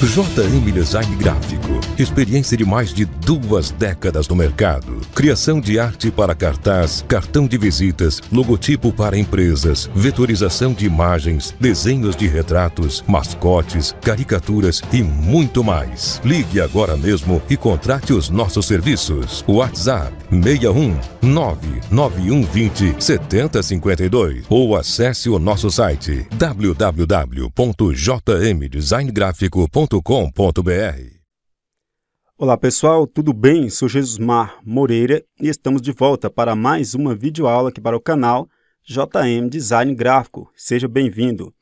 JM Design Gráfico. Experiência de mais de duas décadas no mercado. Criação de arte para cartaz, cartão de visitas, logotipo para empresas, vetorização de imagens, desenhos de retratos, mascotes, caricaturas e muito mais. Ligue agora mesmo e contrate os nossos serviços. WhatsApp 61 99120 7052 ou acesse o nosso site Olá pessoal, tudo bem? Sou Jesusmar Moreira e estamos de volta para mais uma videoaula aqui para o canal JM Design Gráfico. Seja bem-vindo.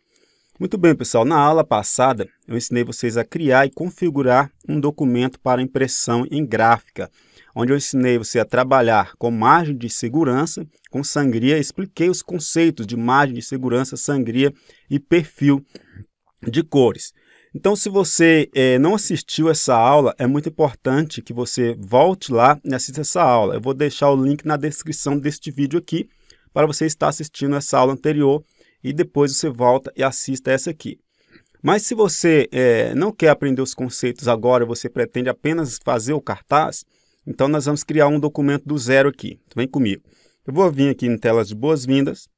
Muito bem pessoal, na aula passada eu ensinei vocês a criar e configurar um documento para impressão em gráfica onde eu ensinei você a trabalhar com margem de segurança, com sangria, expliquei os conceitos de margem de segurança, sangria e perfil de cores. Então, se você é, não assistiu essa aula, é muito importante que você volte lá e assista essa aula. Eu vou deixar o link na descrição deste vídeo aqui para você estar assistindo essa aula anterior e depois você volta e assista essa aqui. Mas se você é, não quer aprender os conceitos agora, você pretende apenas fazer o cartaz, então, nós vamos criar um documento do zero aqui. Então, vem comigo. Eu vou vir aqui em telas de boas-vindas.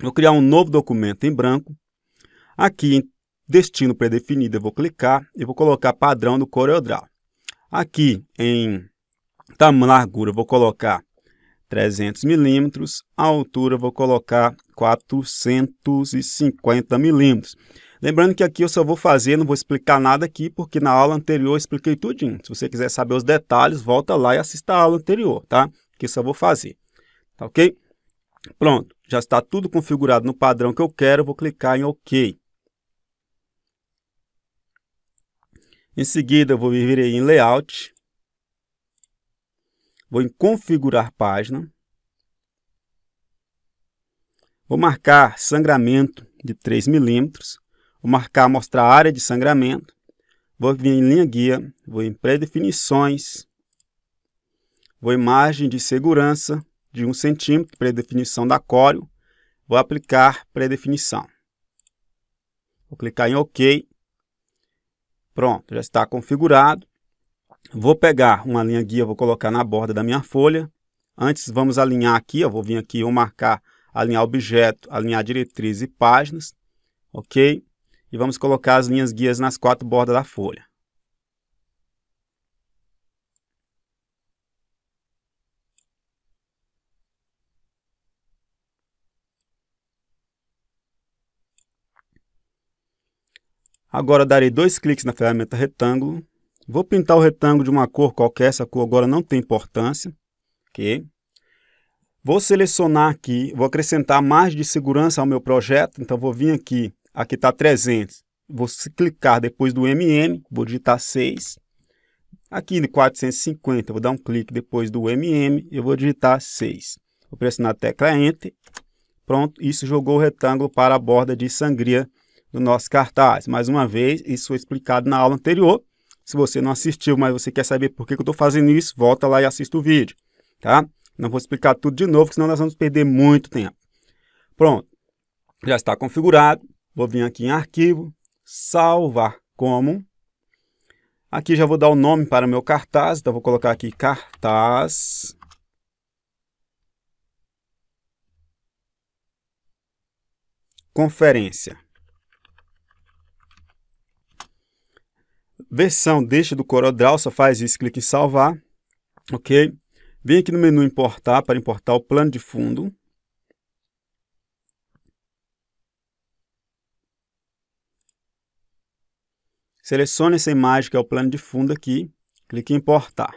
Vou criar um novo documento em branco. Aqui destino predefinido, eu vou clicar e vou colocar padrão do CorelDRAW. Aqui em tamanho largura, eu vou colocar 300 milímetros. A altura, eu vou colocar 450 milímetros. Lembrando que aqui eu só vou fazer, não vou explicar nada aqui, porque na aula anterior eu expliquei tudinho. Se você quiser saber os detalhes, volta lá e assista a aula anterior, tá? Que eu só vou fazer, tá ok? Pronto, já está tudo configurado no padrão que eu quero, vou clicar em OK. Em seguida, eu vou vir em Layout, vou em Configurar Página, vou marcar sangramento de 3 milímetros, Vou marcar, mostrar área de sangramento. Vou vir em linha guia, vou em predefinições, vou em margem de segurança de 1 centímetro, predefinição da Corel, vou aplicar predefinição. Vou clicar em OK. Pronto, já está configurado. Vou pegar uma linha guia, vou colocar na borda da minha folha. Antes, vamos alinhar aqui, eu vou vir aqui, vou marcar, alinhar objeto, alinhar diretriz e páginas. Ok? e vamos colocar as linhas guias nas quatro bordas da folha. Agora darei dois cliques na ferramenta retângulo. Vou pintar o retângulo de uma cor qualquer, essa cor agora não tem importância. ok? Vou selecionar aqui, vou acrescentar margem de segurança ao meu projeto, então vou vir aqui aqui está 300. Vou clicar depois do MM, vou digitar 6. Aqui no 450, vou dar um clique depois do MM, eu vou digitar 6. Vou pressionar a tecla Enter. Pronto, isso jogou o retângulo para a borda de sangria do nosso cartaz. Mais uma vez, isso foi explicado na aula anterior. Se você não assistiu, mas você quer saber por que eu estou fazendo isso, volta lá e assista o vídeo. Tá? Não vou explicar tudo de novo, senão nós vamos perder muito tempo. Pronto, já está configurado. Vou vir aqui em arquivo, salvar como. Aqui já vou dar o nome para o meu cartaz, então vou colocar aqui cartaz. Conferência. Versão deixa do CorelDRAW, só faz isso, clique em salvar. Ok? Vem aqui no menu importar para importar o plano de fundo. Selecione essa imagem que é o plano de fundo aqui, clique em importar.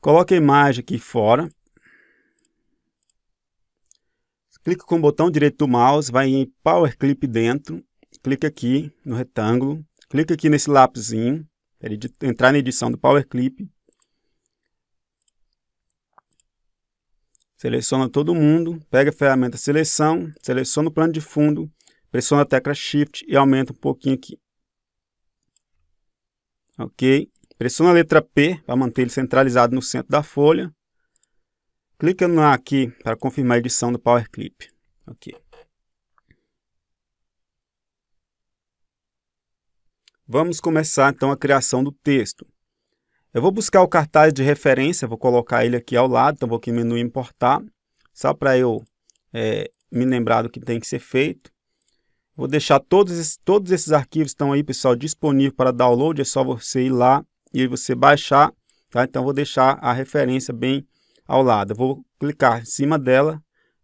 Coloque a imagem aqui fora. Clique com o botão direito do mouse, vai em Power Clip dentro, clique aqui no retângulo, clique aqui nesse lápisinho, para entrar na edição do Power Clip. Seleciona todo mundo, pega a ferramenta seleção, seleciona o plano de fundo, Pressiona a tecla Shift e aumenta um pouquinho aqui. Ok? Pressiona a letra P para manter ele centralizado no centro da folha. Clica no aqui para confirmar a edição do Power Clip. Ok. Vamos começar então a criação do texto. Eu vou buscar o cartaz de referência, vou colocar ele aqui ao lado, então vou aqui no menu importar, só para eu é, me lembrar do que tem que ser feito. Vou deixar todos esses, todos esses arquivos estão aí, pessoal, disponíveis para download, é só você ir lá e você baixar, tá? Então vou deixar a referência bem ao lado. Eu vou clicar em cima dela,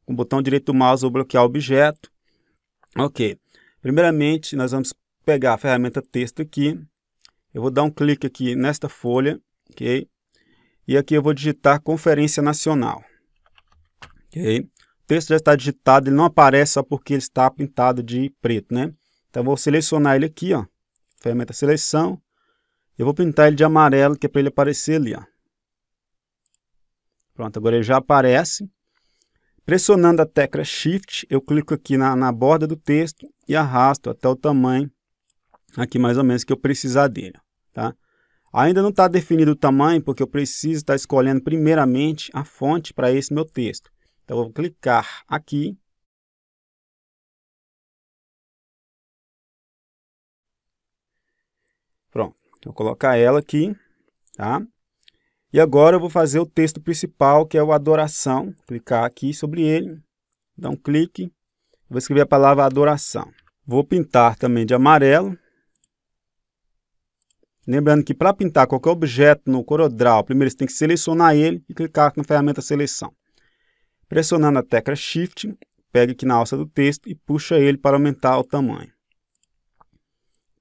com o botão direito do mouse, vou bloquear o objeto. Ok. Primeiramente, nós vamos pegar a ferramenta texto aqui. Eu vou dar um clique aqui nesta folha, ok? E aqui eu vou digitar Conferência Nacional, ok? O texto já está digitado, ele não aparece só porque ele está pintado de preto, né? Então, vou selecionar ele aqui, ó, ferramenta Seleção. Eu vou pintar ele de amarelo, que é para ele aparecer ali, ó. Pronto, agora ele já aparece. Pressionando a tecla Shift, eu clico aqui na, na borda do texto e arrasto até o tamanho, aqui mais ou menos, que eu precisar dele. Tá? Ainda não está definido o tamanho, porque eu preciso estar escolhendo primeiramente a fonte para esse meu texto. Então, eu vou clicar aqui. Pronto, vou colocar ela aqui, tá? E agora eu vou fazer o texto principal, que é o adoração. Clicar aqui sobre ele, dar um clique, vou escrever a palavra adoração. Vou pintar também de amarelo. Lembrando que para pintar qualquer objeto no CorelDRAW, primeiro você tem que selecionar ele e clicar na ferramenta seleção. Pressionando a tecla Shift, pega aqui na alça do texto e puxa ele para aumentar o tamanho.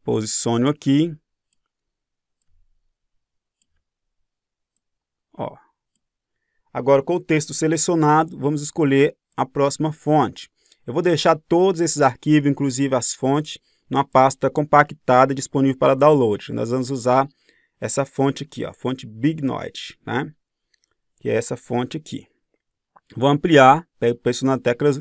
Posiciono aqui, Ó. Agora, com o texto selecionado, vamos escolher a próxima fonte. Eu vou deixar todos esses arquivos, inclusive as fontes, numa pasta compactada disponível para download. Nós vamos usar essa fonte aqui, ó, fonte Big Note, né? que é essa fonte aqui. Vou ampliar, pego pressionando teclas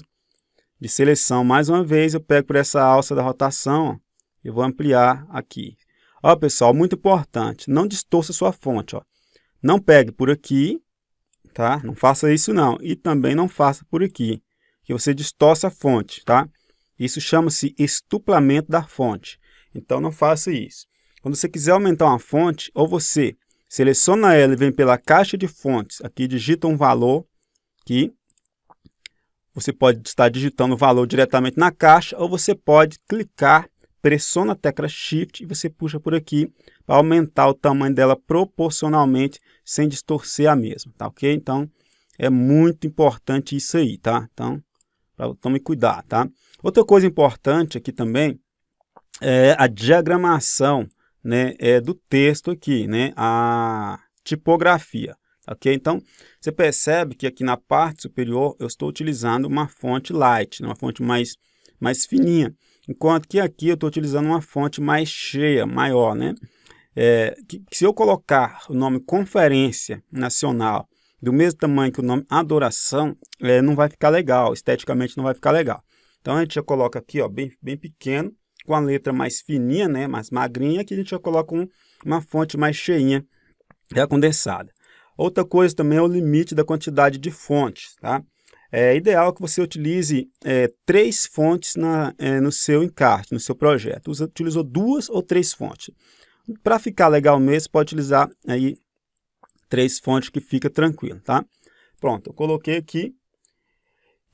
de seleção mais uma vez, eu pego por essa alça da rotação e vou ampliar aqui. Ó, pessoal, muito importante, não distorça sua fonte. Ó. Não pegue por aqui, tá? Não faça isso não. E também não faça por aqui, que você distorce a fonte, tá? Isso chama-se estuplamento da fonte. Então não faça isso. Quando você quiser aumentar uma fonte, ou você seleciona ela e vem pela caixa de fontes, aqui digita um valor que você pode estar digitando o valor diretamente na caixa, ou você pode clicar, pressiona a tecla Shift e você puxa por aqui para aumentar o tamanho dela proporcionalmente sem distorcer a mesma, tá ok? Então, é muito importante isso aí, tá? Então, tome cuidado, tá? Outra coisa importante aqui também é a diagramação né, é, do texto aqui, né? A tipografia, ok? Então, você percebe que aqui na parte superior eu estou utilizando uma fonte light, né? uma fonte mais, mais fininha, enquanto que aqui eu estou utilizando uma fonte mais cheia, maior, né? é, que, que, se eu colocar o nome Conferência Nacional do mesmo tamanho que o nome Adoração, é, não vai ficar legal, esteticamente não vai ficar legal. Então a gente já coloca aqui, ó, bem, bem pequeno, com a letra mais fininha, né, mais magrinha, que a gente já coloca um, uma fonte mais cheinha, é condensada. Outra coisa também é o limite da quantidade de fontes, tá? É ideal que você utilize é, três fontes na, é, no seu encarte, no seu projeto. Usa, utilizou duas ou três fontes. Para ficar legal mesmo, pode utilizar aí três fontes que fica tranquilo, tá? Pronto, eu coloquei aqui.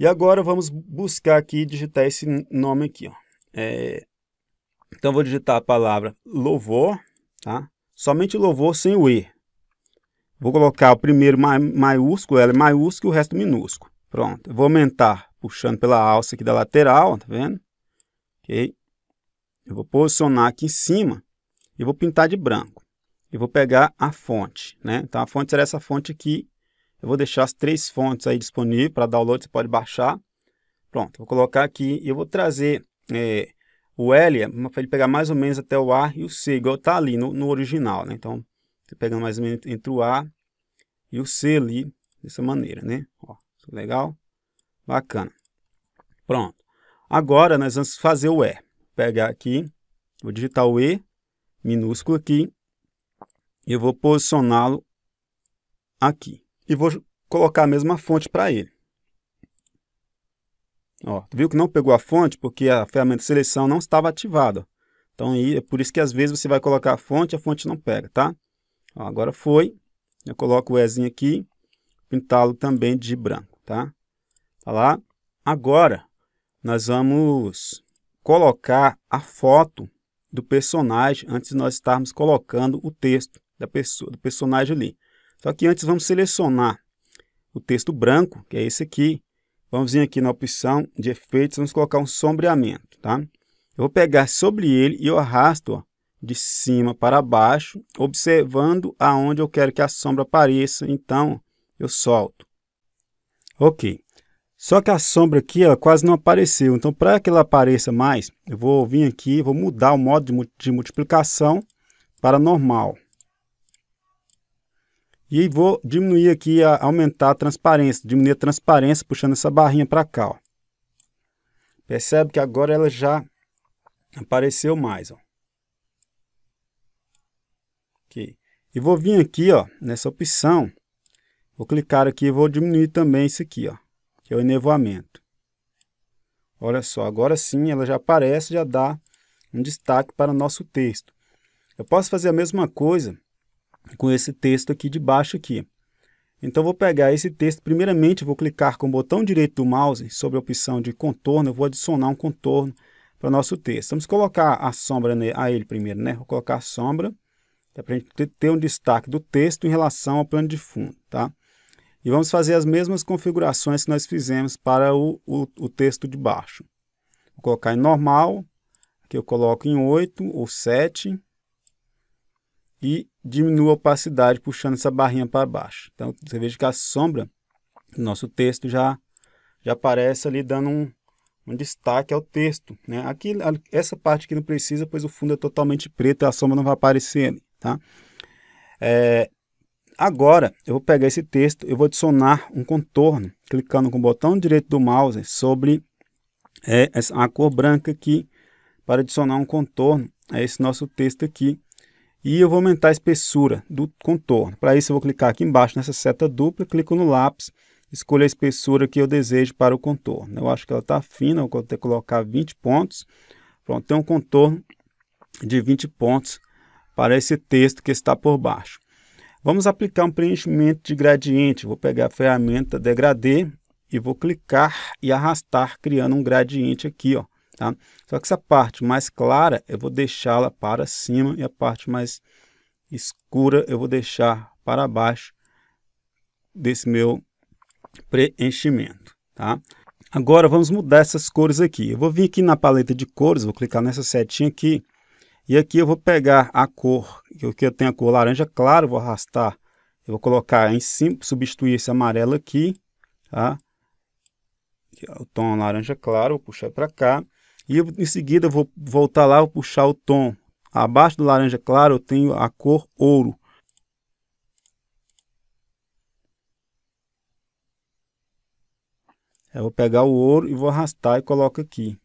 E agora vamos buscar aqui digitar esse nome aqui, ó. É, então vou digitar a palavra louvor, tá? Somente louvor sem o E. Vou colocar o primeiro maiúsculo, L maiúsculo e o resto minúsculo. Pronto, eu vou aumentar puxando pela alça aqui da lateral, tá vendo? Ok? Eu vou posicionar aqui em cima e vou pintar de branco. E vou pegar a fonte, né? Então a fonte será essa fonte aqui. Eu vou deixar as três fontes aí disponíveis para download, você pode baixar. Pronto, vou colocar aqui e eu vou trazer é, o L para ele pegar mais ou menos até o A e o C, igual está ali no, no, original, né? Então, pegando mais ou menos entre o A e o C ali, dessa maneira, né? Ó, legal? Bacana. Pronto. Agora nós vamos fazer o E. Vou pegar aqui, vou digitar o E, minúsculo aqui. E eu vou posicioná-lo aqui. E vou colocar a mesma fonte para ele. Ó, viu que não pegou a fonte porque a ferramenta de seleção não estava ativada. Então, aí, é por isso que às vezes você vai colocar a fonte, a fonte não pega, tá? Ó, agora foi, eu coloco o Ezinho aqui, pintá-lo também de branco, tá? Tá lá. Agora, nós vamos colocar a foto do personagem antes de nós estarmos colocando o texto da pessoa, do personagem ali. Só que antes vamos selecionar o texto branco, que é esse aqui. Vamos vir aqui na opção de efeitos, vamos colocar um sombreamento, tá? Eu vou pegar sobre ele e eu arrasto ó, de cima para baixo, observando aonde eu quero que a sombra apareça. Então, eu solto. Ok. Só que a sombra aqui ela quase não apareceu. Então, para que ela apareça mais, eu vou vir aqui, vou mudar o modo de multiplicação para normal. E vou diminuir aqui, a, aumentar a transparência, diminuir a transparência puxando essa barrinha para cá. Ó. Percebe que agora ela já apareceu mais. Ó. Ok. E vou vir aqui ó, nessa opção, vou clicar aqui e vou diminuir também isso aqui. Ó que é o enevoamento. Olha só, agora sim ela já aparece, já dá um destaque para o nosso texto. Eu posso fazer a mesma coisa com esse texto aqui de baixo aqui. Então, vou pegar esse texto, primeiramente vou clicar com o botão direito do mouse sobre a opção de contorno, eu vou adicionar um contorno para o nosso texto. Vamos colocar a sombra a ele primeiro, né? Vou colocar a sombra, é para a gente ter um destaque do texto em relação ao plano de fundo, tá? E vamos fazer as mesmas configurações que nós fizemos para o, o, o texto de baixo. Vou colocar em normal, aqui eu coloco em 8 ou 7 e diminuo a opacidade puxando essa barrinha para baixo. Então você veja que a sombra do nosso texto já, já aparece ali dando um, um destaque ao texto. Né? Aqui, essa parte aqui não precisa, pois o fundo é totalmente preto e a sombra não vai aparecer ali. Tá? É, Agora, eu vou pegar esse texto, eu vou adicionar um contorno, clicando com o botão direito do mouse sobre é, a cor branca aqui, para adicionar um contorno a esse nosso texto aqui. E eu vou aumentar a espessura do contorno. Para isso, eu vou clicar aqui embaixo nessa seta dupla, clico no lápis, escolho a espessura que eu desejo para o contorno. Eu acho que ela está fina, eu vou ter que colocar 20 pontos. Pronto, tem um contorno de 20 pontos para esse texto que está por baixo. Vamos aplicar um preenchimento de gradiente. Vou pegar a ferramenta degradê e vou clicar e arrastar, criando um gradiente aqui. Ó, tá? Só que essa parte mais clara eu vou deixá-la para cima e a parte mais escura eu vou deixar para baixo desse meu preenchimento. Tá? Agora vamos mudar essas cores aqui. Eu vou vir aqui na paleta de cores, vou clicar nessa setinha aqui e aqui eu vou pegar a cor, que eu tenho a cor laranja claro, vou arrastar, eu vou colocar em cima, substituir esse amarelo aqui, tá? O tom laranja claro, vou puxar para cá. E eu, em seguida eu vou voltar lá, vou puxar o tom abaixo do laranja claro, eu tenho a cor ouro. Eu vou pegar o ouro e vou arrastar e coloco aqui.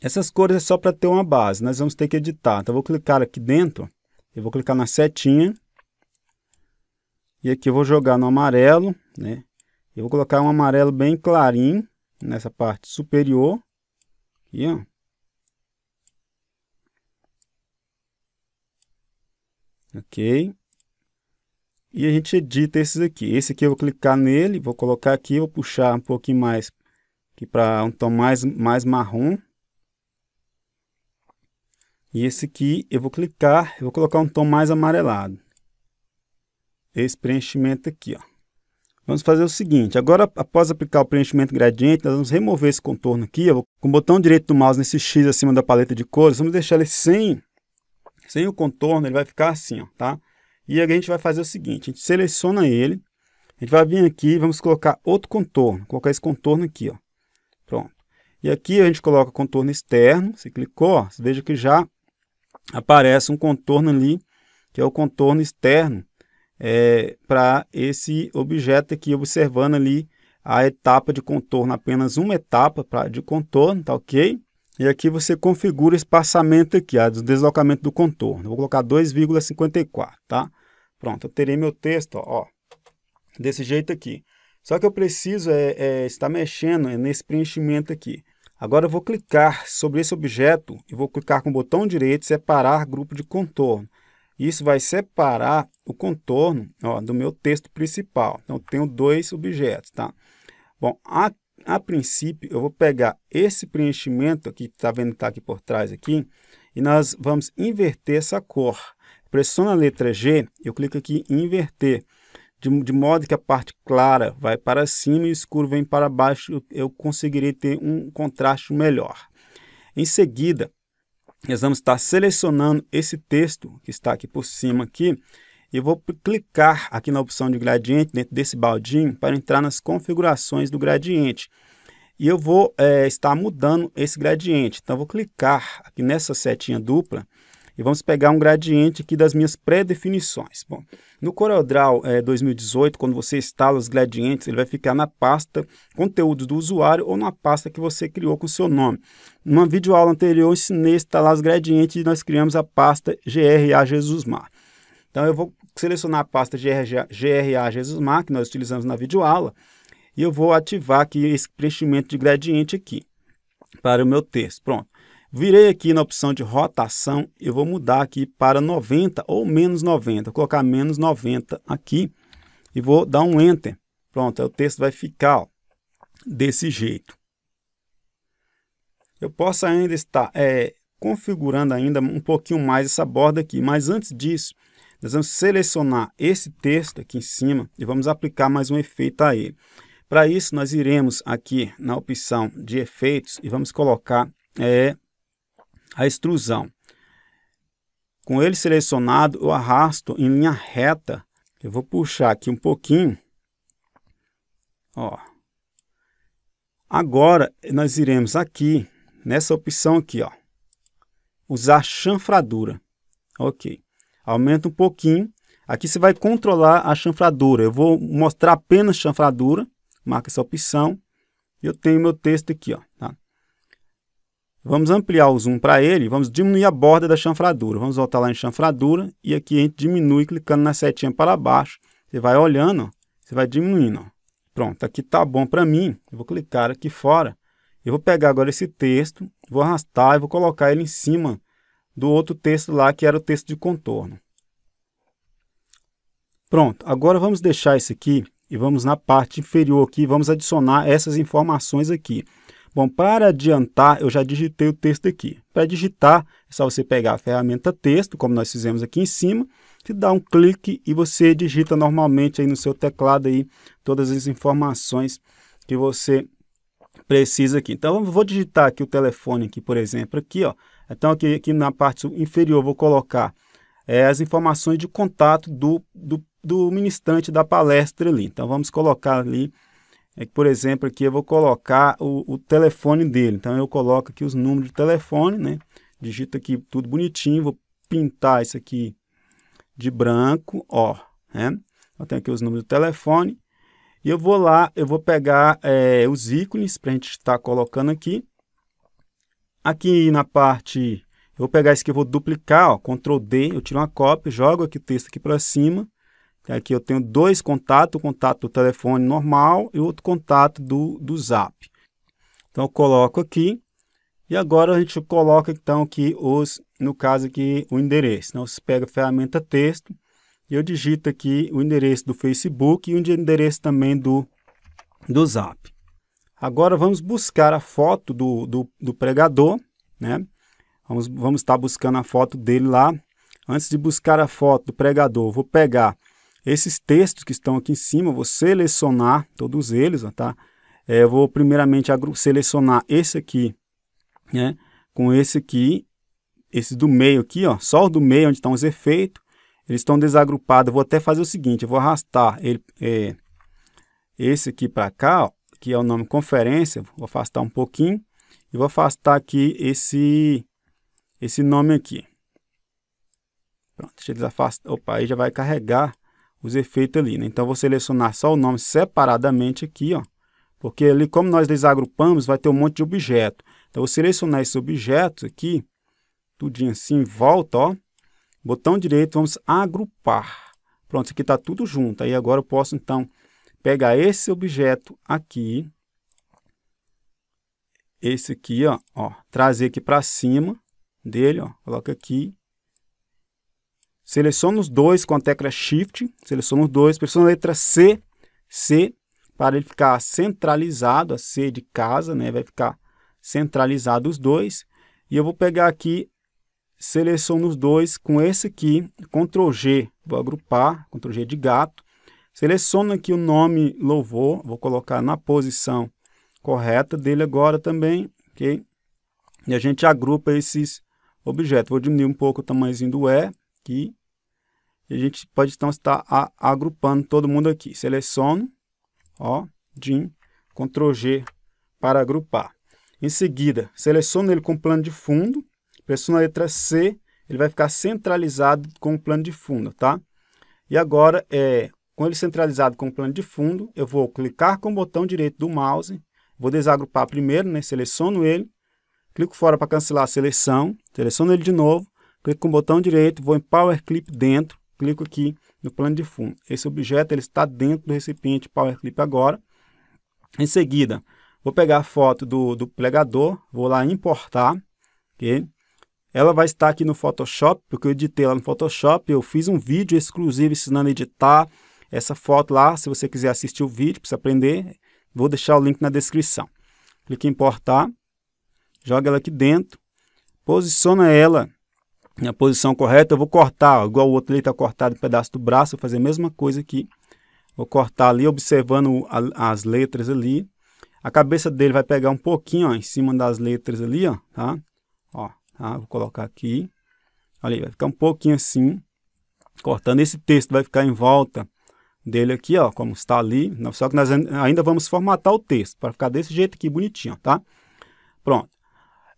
Essas cores é só para ter uma base, nós vamos ter que editar. Então, eu vou clicar aqui dentro, eu vou clicar na setinha, e aqui eu vou jogar no amarelo, né? Eu vou colocar um amarelo bem clarinho, nessa parte superior, aqui, ó. Ok. E a gente edita esses aqui. Esse aqui eu vou clicar nele, vou colocar aqui, vou puxar um pouquinho mais aqui para um tom mais, mais marrom. E esse aqui eu vou clicar, eu vou colocar um tom mais amarelado. Esse preenchimento aqui, ó. Vamos fazer o seguinte, agora após aplicar o preenchimento gradiente, nós vamos remover esse contorno aqui, vou, com o botão direito do mouse nesse X acima da paleta de cores, vamos deixar ele sem, sem o contorno, ele vai ficar assim, ó, tá? E a gente vai fazer o seguinte, a gente seleciona ele, a gente vai vir aqui, vamos colocar outro contorno, colocar esse contorno aqui, ó. Pronto. E aqui a gente coloca contorno externo, você clicou, ó, você veja que já aparece um contorno ali, que é o contorno externo, é, para esse objeto aqui, observando ali a etapa de contorno, apenas uma etapa pra, de contorno, tá ok? E aqui você configura o espaçamento aqui, o deslocamento do contorno. Vou colocar 2,54, tá? Pronto, eu terei meu texto, ó, desse jeito aqui. Só que eu preciso é, é estar mexendo nesse preenchimento aqui. Agora eu vou clicar sobre esse objeto e vou clicar com o botão direito separar grupo de contorno. Isso vai separar o contorno ó, do meu texto principal. Então, eu tenho dois objetos. Tá? Bom, a, a princípio, eu vou pegar esse preenchimento aqui, que está vendo que está aqui por trás aqui, e nós vamos inverter essa cor. Pressiono a letra G, eu clico aqui em inverter, de, de modo que a parte clara vai para cima e o escuro vem para baixo, eu conseguirei ter um contraste melhor. Em seguida, nós vamos estar selecionando esse texto que está aqui por cima aqui, e vou clicar aqui na opção de gradiente dentro desse baldinho para entrar nas configurações do gradiente. E eu vou é, estar mudando esse gradiente. Então, vou clicar aqui nessa setinha dupla e vamos pegar um gradiente aqui das minhas pré-definições. Bom, no CorelDRAW é, 2018, quando você instala os gradientes, ele vai ficar na pasta conteúdos do usuário ou na pasta que você criou com o seu nome. Numa videoaula anterior, eu ensinei a instalar os gradientes e nós criamos a pasta GRA Jesusmar. Então, eu vou selecionar a pasta GRA, GRA Jesusmar, que nós utilizamos na videoaula, e eu vou ativar aqui esse preenchimento de gradiente aqui para o meu texto. Pronto. Virei aqui na opção de rotação, eu vou mudar aqui para 90 ou menos 90, vou colocar menos 90 aqui e vou dar um Enter. Pronto, aí o texto vai ficar ó, desse jeito. Eu posso ainda estar é, configurando ainda um pouquinho mais essa borda aqui, mas antes disso, nós vamos selecionar esse texto aqui em cima e vamos aplicar mais um efeito a ele. Para isso, nós iremos aqui na opção de efeitos e vamos colocar é, a extrusão. Com ele selecionado, eu arrasto em linha reta. Eu vou puxar aqui um pouquinho. Ó. Agora, nós iremos aqui, nessa opção aqui, ó, usar chanfradura. Ok. Aumenta um pouquinho. Aqui você vai controlar a chanfradura. Eu vou mostrar apenas chanfradura. Marca essa opção. Eu tenho meu texto aqui, ó. Tá? Vamos ampliar o zoom para ele, vamos diminuir a borda da chanfradura. Vamos voltar lá em chanfradura e aqui a gente diminui clicando na setinha para baixo. Você vai olhando, você vai diminuindo. Ó. Pronto, aqui está bom para mim. Eu vou clicar aqui fora. Eu vou pegar agora esse texto, vou arrastar e vou colocar ele em cima do outro texto lá, que era o texto de contorno. Pronto, agora vamos deixar esse aqui e vamos na parte inferior aqui, vamos adicionar essas informações aqui. Bom, para adiantar, eu já digitei o texto aqui. Para digitar, é só você pegar a ferramenta texto, como nós fizemos aqui em cima, e dar um clique e você digita normalmente aí no seu teclado aí todas as informações que você precisa aqui. Então, eu vou digitar aqui o telefone aqui, por exemplo, aqui, ó. Então, aqui, aqui na parte inferior, vou colocar é, as informações de contato do, do, do ministrante da palestra ali. Então, vamos colocar ali é por exemplo, aqui eu vou colocar o, o, telefone dele. Então, eu coloco aqui os números de telefone, né? Digito aqui tudo bonitinho, vou pintar isso aqui de branco, ó, né? Eu tenho aqui os números do telefone. E eu vou lá, eu vou pegar é, os ícones para a gente estar colocando aqui. Aqui na parte, eu vou pegar isso aqui, eu vou duplicar, ó, Ctrl D, eu tiro uma cópia, jogo aqui o texto aqui para cima Aqui eu tenho dois contatos, o contato do telefone normal e outro contato do, do zap. Então eu coloco aqui e agora a gente coloca então aqui os, no caso aqui, o endereço. Então você pega a ferramenta texto e eu digito aqui o endereço do Facebook e o endereço também do, do zap. Agora vamos buscar a foto do, do, do pregador, né? Vamos, vamos estar buscando a foto dele lá. Antes de buscar a foto do pregador, vou pegar esses textos que estão aqui em cima, vou selecionar todos eles, tá? É, eu vou primeiramente selecionar esse aqui, né? Com esse aqui, esse do meio aqui, ó, só o do meio onde estão os efeitos, eles estão desagrupados. Eu vou até fazer o seguinte, eu vou arrastar ele, é, esse aqui para cá, ó, que é o nome conferência, vou afastar um pouquinho e vou afastar aqui esse esse nome aqui. Pronto, deixa eu afastar. Opa, aí já vai carregar os efeitos ali. Né? Então, vou selecionar só o nome separadamente aqui, ó, porque ali, como nós desagrupamos, vai ter um monte de objeto. Então, vou selecionar esses objetos aqui, tudinho assim, volta, ó, botão direito, vamos agrupar. Pronto, isso aqui está tudo junto. Aí agora eu posso, então, pegar esse objeto aqui, esse aqui, ó, ó. Trazer aqui para cima dele, ó, coloca aqui. Seleciono os dois com a tecla Shift, seleciono os dois, pressiono a letra C, C, para ele ficar centralizado, a C de casa, né, vai ficar centralizado os dois. E eu vou pegar aqui, seleciono os dois com esse aqui, Ctrl G, vou agrupar, Ctrl G de gato. Seleciono aqui o nome louvor, vou colocar na posição correta dele agora também, ok? E a gente agrupa esses objetos. Vou diminuir um pouco o tamanhozinho do E aqui. E a gente pode então estar agrupando todo mundo aqui. Seleciono, ó, DIN, Ctrl G para agrupar. Em seguida, seleciono ele com plano de fundo, pressiono a letra C, ele vai ficar centralizado com o plano de fundo, tá? E agora, é, com ele centralizado com o plano de fundo, eu vou clicar com o botão direito do mouse Vou desagrupar primeiro, né? Seleciono ele, clico fora para cancelar a seleção, seleciono ele de novo, clico com o botão direito, vou em Power Clip dentro, clico aqui no plano de fundo. Esse objeto ele está dentro do recipiente Power Clip agora. Em seguida, vou pegar a foto do, do plegador, vou lá importar, ok? Ela vai estar aqui no Photoshop, porque eu editei lá no Photoshop, eu fiz um vídeo exclusivo ensinando a editar essa foto lá, se você quiser assistir o vídeo, você aprender, Vou deixar o link na descrição. Clique em importar, joga ela aqui dentro, posiciona ela na posição correta. Eu vou cortar, igual o outro ali está cortado um pedaço do braço, vou fazer a mesma coisa aqui. Vou cortar ali, observando a, as letras ali. A cabeça dele vai pegar um pouquinho ó, em cima das letras ali, ó, tá? Ó, tá? Vou colocar aqui. Olha aí, vai ficar um pouquinho assim. Cortando esse texto, vai ficar em volta dele aqui, ó, como está ali. Só que nós ainda vamos formatar o texto para ficar desse jeito aqui bonitinho, tá? Pronto.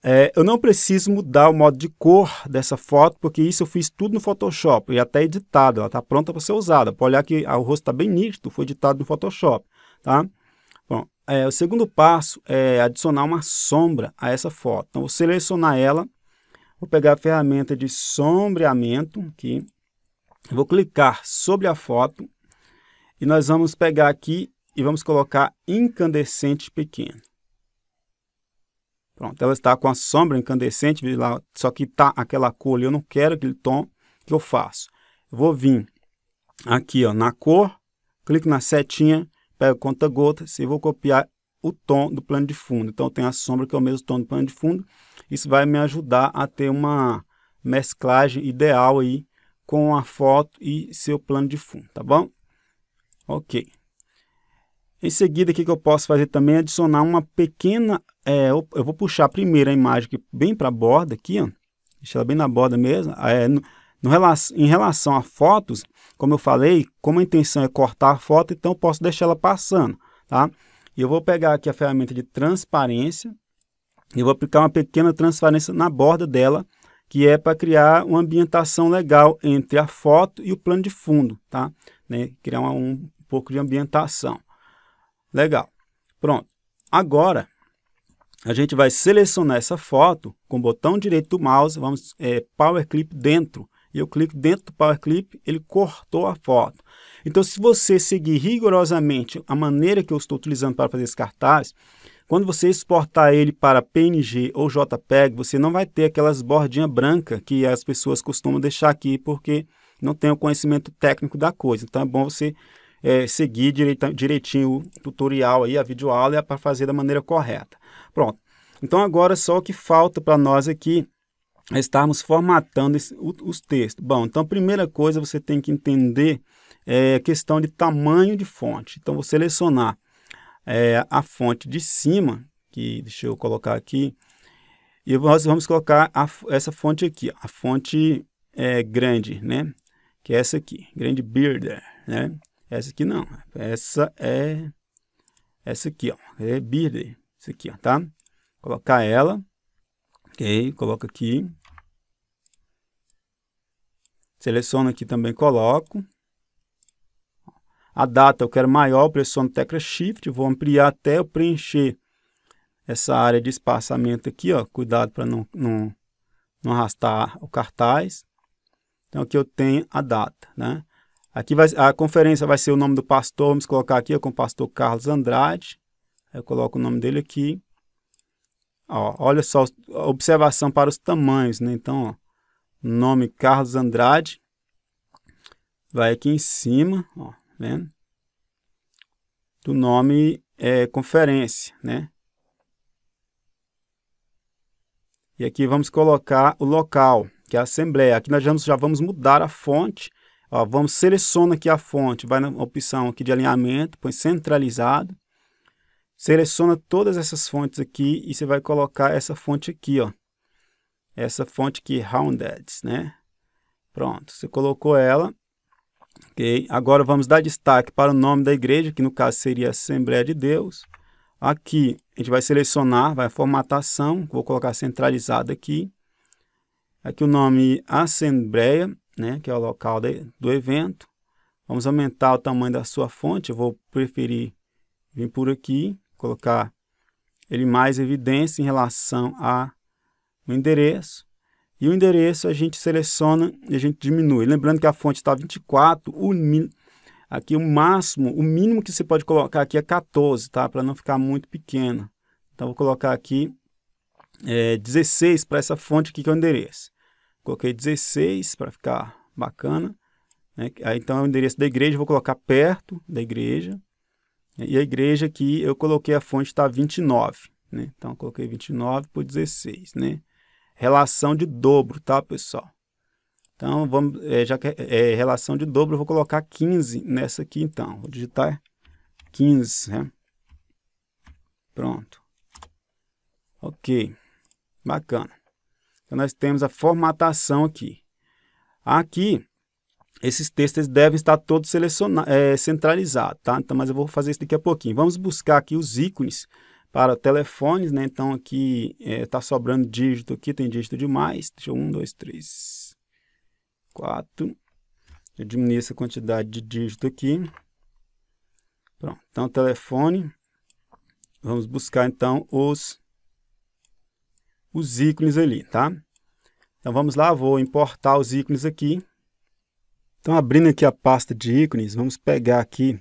É, eu não preciso mudar o modo de cor dessa foto, porque isso eu fiz tudo no Photoshop e até editado, ela está pronta para ser usada. Pode olhar que o rosto está bem nítido, foi editado no Photoshop, tá? Bom, é, o segundo passo é adicionar uma sombra a essa foto. Então, vou selecionar ela, vou pegar a ferramenta de sombreamento aqui, vou clicar sobre a foto, e nós vamos pegar aqui e vamos colocar incandescente pequeno. Pronto, ela está com a sombra incandescente, lá, só que está aquela cor ali, eu não quero aquele tom, que eu faço? Eu vou vir aqui ó, na cor, clico na setinha, pego conta-gotas e vou copiar o tom do plano de fundo. Então, tem a sombra que é o mesmo tom do plano de fundo. Isso vai me ajudar a ter uma mesclagem ideal aí com a foto e seu plano de fundo, tá bom? Ok. Em seguida, o que eu posso fazer também é adicionar uma pequena... É, eu, vou puxar primeiro a imagem aqui, bem para a borda aqui, ó. Deixa ela bem na borda mesmo. É, no, no, em relação a fotos, como eu falei, como a intenção é cortar a foto, então eu posso deixar ela passando, tá? E eu vou pegar aqui a ferramenta de transparência e vou aplicar uma pequena transparência na borda dela, que é para criar uma ambientação legal entre a foto e o plano de fundo, tá? Né? Criar um, pouco de ambientação. Legal. Pronto. Agora, a gente vai selecionar essa foto com o botão direito do mouse, vamos é, Power Clip dentro. E eu clico dentro do Power Clip, ele cortou a foto. Então, se você seguir rigorosamente a maneira que eu estou utilizando para fazer esse cartaz, quando você exportar ele para PNG ou JPEG, você não vai ter aquelas bordinhas brancas que as pessoas costumam deixar aqui, porque não tem o conhecimento técnico da coisa. Então, é bom você é, seguir direita, direitinho o tutorial aí, a videoaula, é para fazer da maneira correta. Pronto. Então agora só o que falta para nós aqui é estarmos formatando esse, os textos. Bom, então primeira coisa você tem que entender é a questão de tamanho de fonte. Então vou selecionar é, a fonte de cima, que deixa eu colocar aqui, e nós vamos colocar a, essa fonte aqui, a fonte é, grande, né? Que é essa aqui, grande Builder, né? Essa aqui não. Essa é essa aqui, ó. É Beardy. Essa aqui, ó, tá? Colocar ela. Ok, coloca aqui. Seleciono aqui também, coloco. A data eu quero maior, pressiono tecla Shift, vou ampliar até eu preencher essa área de espaçamento aqui, ó. Cuidado para não, não, não arrastar o cartaz. Então aqui eu tenho a data, né? Aqui vai, a conferência vai ser o nome do pastor, vamos colocar aqui, com o pastor Carlos Andrade. Eu coloco o nome dele aqui. Ó, olha só observação para os tamanhos, né? Então, ó, nome Carlos Andrade vai aqui em cima, ó, vendo? Do nome é, conferência, né? E aqui vamos colocar o local, que é a Assembleia. Aqui nós já vamos mudar a fonte. Ó, vamos selecionar aqui a fonte, vai na opção aqui de alinhamento, põe centralizado. Seleciona todas essas fontes aqui e você vai colocar essa fonte aqui, ó. Essa fonte aqui, Rounded, né? Pronto, você colocou ela. Ok, agora vamos dar destaque para o nome da igreja, que no caso seria Assembleia de Deus. Aqui a gente vai selecionar, vai formatação, vou colocar centralizado aqui. Aqui o nome Assembleia, né, que é o local de, do evento. Vamos aumentar o tamanho da sua fonte, eu vou preferir vir por aqui, colocar ele mais evidência em relação ao endereço. E o endereço a gente seleciona e a gente diminui. Lembrando que a fonte está 24, o, Aqui o máximo, o mínimo que você pode colocar aqui é 14, tá? Para não ficar muito pequena. Então, vou colocar aqui é, 16 para essa fonte aqui que é o endereço. Coloquei 16 para ficar bacana. Né? Então, é o endereço da igreja, vou colocar perto da igreja. E a igreja aqui, eu coloquei a fonte está 29. Né? Então, coloquei 29 por 16, né? Relação de dobro, tá, pessoal? Então, vamos, é, já que é, é relação de dobro, eu vou colocar 15 nessa aqui, então. Vou digitar 15, né? Pronto. Ok. Bacana. Então, nós temos a formatação aqui. Aqui, esses textos devem estar todos é, centralizados, tá? Então, mas eu vou fazer isso daqui a pouquinho. Vamos buscar aqui os ícones para telefones, né? Então, aqui está é, sobrando dígito aqui, tem dígito demais. Deixa eu, um, dois, três, 4. Eu diminui essa quantidade de dígito aqui. Pronto. Então, telefone. Vamos buscar, então, os, os ícones ali, tá? Então, vamos lá. Vou importar os ícones aqui. Então, abrindo aqui a pasta de ícones, vamos pegar aqui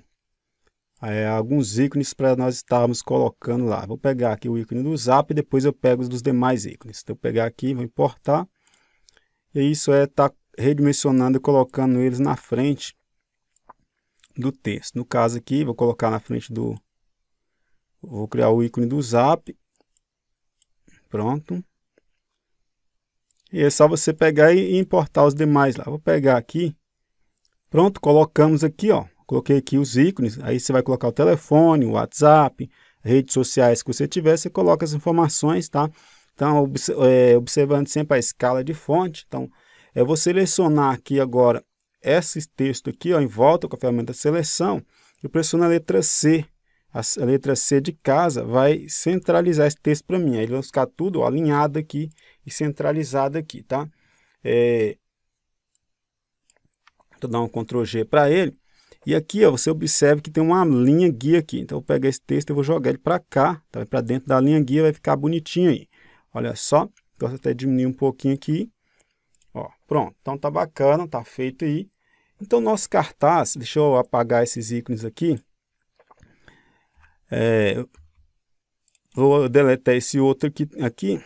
é, alguns ícones para nós estarmos colocando lá. Vou pegar aqui o ícone do Zap e depois eu pego os dos demais ícones. Então, eu pegar aqui, vou importar. E isso é tá redimensionando e colocando eles na frente do texto. No caso aqui, vou colocar na frente do... Vou criar o ícone do Zap. Pronto. E é só você pegar e importar os demais lá. Vou pegar aqui. Pronto, colocamos aqui, ó. Coloquei aqui os ícones. Aí você vai colocar o telefone, o WhatsApp, redes sociais que você tiver. Você coloca as informações, tá? Então, é, observando sempre a escala de fonte. Então, eu vou selecionar aqui agora esse texto aqui, ó, em volta com a ferramenta seleção, eu pressiono a letra C. A, letra C de casa vai centralizar esse texto para mim. Aí vai ficar tudo ó, alinhado aqui e centralizado aqui, tá? É, vou dar um Ctrl G para ele. E aqui ó, você observa que tem uma linha guia aqui. Então eu vou pegar esse texto e vou jogar ele para cá, tá? para dentro da linha guia, vai ficar bonitinho aí. Olha só, posso até diminuir um pouquinho aqui. Ó, pronto, então tá bacana, tá feito aí. Então nosso cartaz, deixa eu apagar esses ícones aqui. É, vou deletar esse outro aqui, aqui,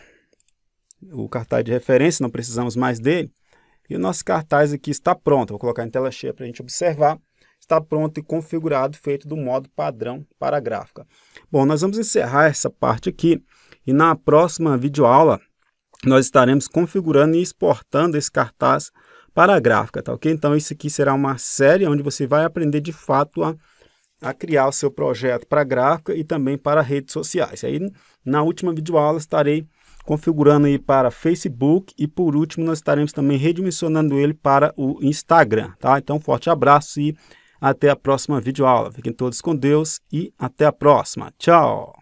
o cartaz de referência, não precisamos mais dele. E o nosso cartaz aqui está pronto, vou colocar em tela cheia para a gente observar. Está pronto e configurado, feito do modo padrão para a gráfica. Bom, nós vamos encerrar essa parte aqui e na próxima videoaula nós estaremos configurando e exportando esse cartaz para a gráfica, tá ok? Então isso aqui será uma série onde você vai aprender de fato a, a criar o seu projeto para gráfica e também para redes sociais. Aí na última videoaula estarei configurando aí para Facebook e por último nós estaremos também redimensionando ele para o Instagram, tá? Então forte abraço e até a próxima videoaula. Fiquem todos com Deus e até a próxima. Tchau!